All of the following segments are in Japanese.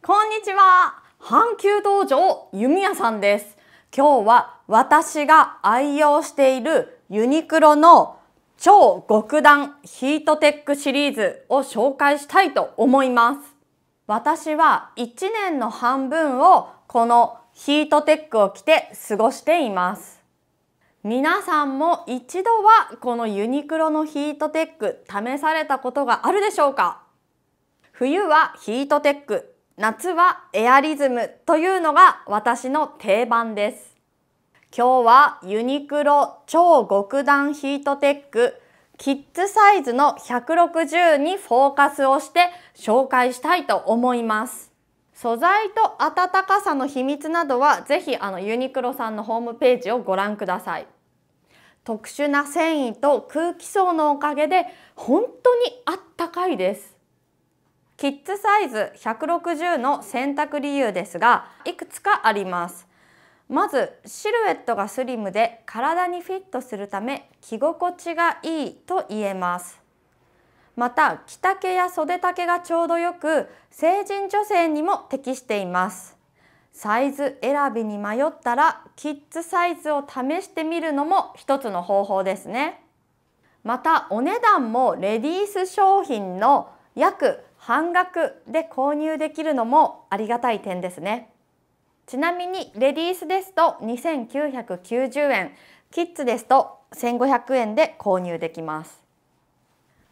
こんにちは。阪急道場弓矢さんです。今日は私が愛用しているユニクロの超極暖ヒートテックシリーズを紹介したいと思います。私は1年の半分をこのヒートテックを着て過ごしています。皆さんも一度はこのユニクロのヒートテック試されたことがあるでしょうか？冬はヒートテック夏はエアリズムというのが私の定番です。今日はユニクロ超極暖ヒートテックキッズサイズの160にフォーカスをして紹介したいと思います。素材と暖かさの秘密などはぜひあのユニクロさんのホームページをご覧ください。特殊な繊維と空気層のおかげで本当にあったかいです。キッズサイズ160の選択理由ですがいくつかあります。まずシルエットがスリムで体にフィットするため着心地がいいと言えます。また着丈や袖丈がちょうどよく成人女性にも適しています。サイズ選びに迷ったらキッズサイズを試してみるのも一つの方法ですね。またお値段もレディース商品の約半額で購入できるのもありがたい点ですね。ちなみにレディースですと2990円キッズですと1500円で購入できます。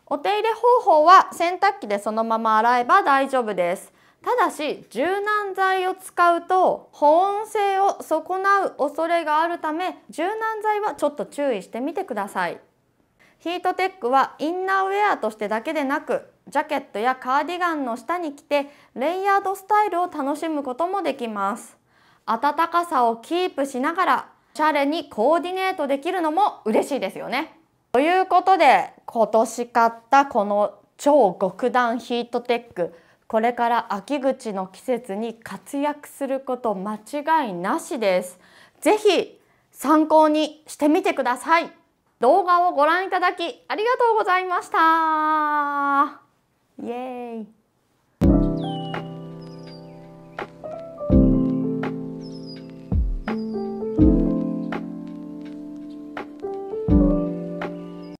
お手入れ方法は洗濯機でそのまま洗えば大丈夫です。ただし柔軟剤を使うと保温性を損なう恐れがあるため柔軟剤はちょっと注意してみてください。ヒートテックはインナーウェアとしてだけでなくジャケットやカーディガンの下に着てレイヤードスタイルを楽しむこともできます。暖かさをキープしながらシャレにコーディネートできるのも嬉しいですよね。ということで今年買ったこの超極暖ヒートテックこれから秋口の季節に活躍すること間違いなしです。ぜひ参考にしてみてください。動画をご覧いただきありがとうございました。イエーイ。